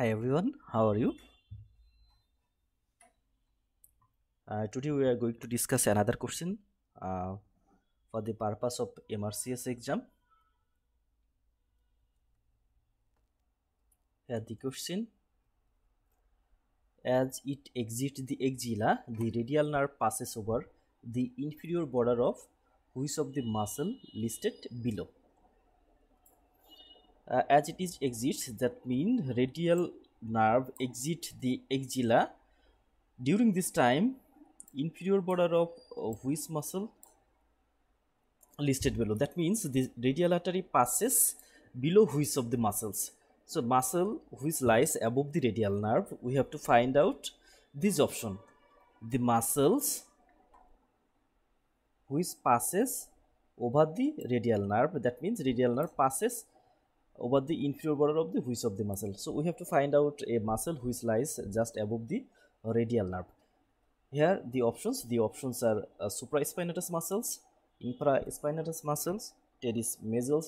Hi everyone, how are you? Uh, today we are going to discuss another question uh, for the purpose of MRCS exam. Here the question As it exits the axilla, the radial nerve passes over the inferior border of which of the muscle listed below. Uh, as it is exits, that means radial nerve exit the axilla. During this time, inferior border of, of which muscle listed below. That means the radial artery passes below which of the muscles. So muscle which lies above the radial nerve, we have to find out this option. The muscles which passes over the radial nerve. That means radial nerve passes over the inferior border of the which of the muscle. So we have to find out a muscle which lies just above the radial nerve. Here the options, the options are uh, supraspinatus muscles, infraspinatus muscles, teres major,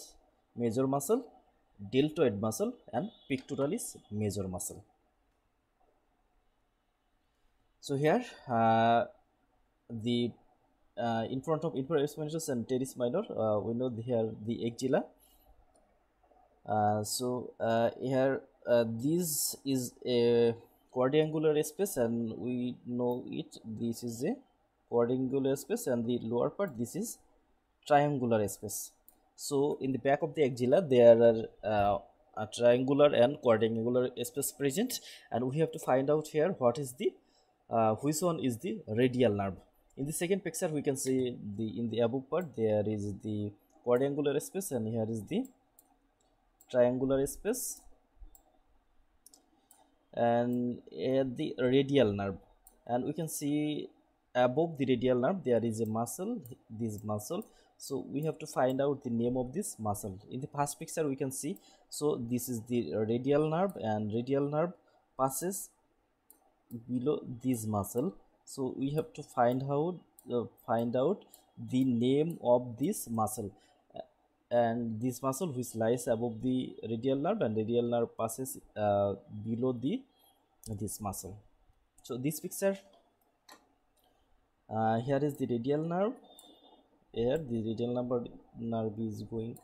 major muscle, deltoid muscle and pectoralis major muscle. So here uh, the uh, in front of infraspinatus and teres minor, uh, we know here the axilla. Uh, so uh, here uh, this is a quadrangular space and we know it. This is a quadrangular space and the lower part this is triangular space. So in the back of the axilla there are a triangular and quadrangular space present. And we have to find out here what is the uh, which one is the radial nerve. In the second picture we can see the in the above part there is the quadrangular space and here is the triangular space and the radial nerve. And we can see above the radial nerve there is a muscle this muscle. So we have to find out the name of this muscle. In the past picture we can see. So this is the radial nerve and radial nerve passes below this muscle. So we have to find out uh, find out the name of this muscle and this muscle which lies above the radial nerve and radial nerve passes uh, below the this muscle. So this picture uh, here is the radial nerve. Here the radial nerve nerve is going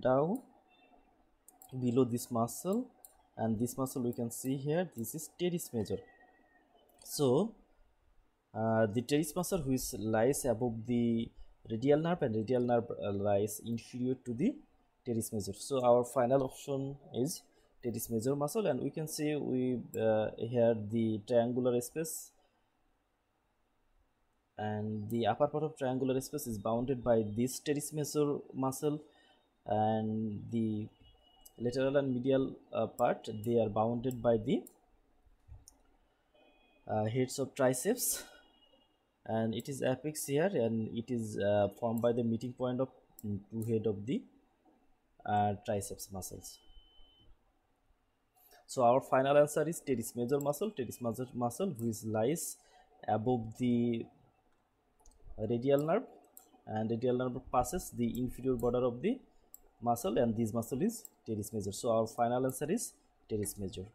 down below this muscle. And this muscle we can see here this is teres major. So uh, the teres muscle which lies above the radial nerve and radial nerve uh, lies inferior to the teres major. So our final option is teres major muscle and we can see we uh, here the triangular space and the upper part of triangular space is bounded by this teres major muscle and the lateral and medial uh, part they are bounded by the uh, heads of triceps and it is apex here and it is uh, formed by the meeting point of two head of the uh, triceps muscles. So our final answer is teres major muscle. Teres major muscle which lies above the radial nerve and radial nerve passes the inferior border of the muscle and this muscle is teres major. So our final answer is teres major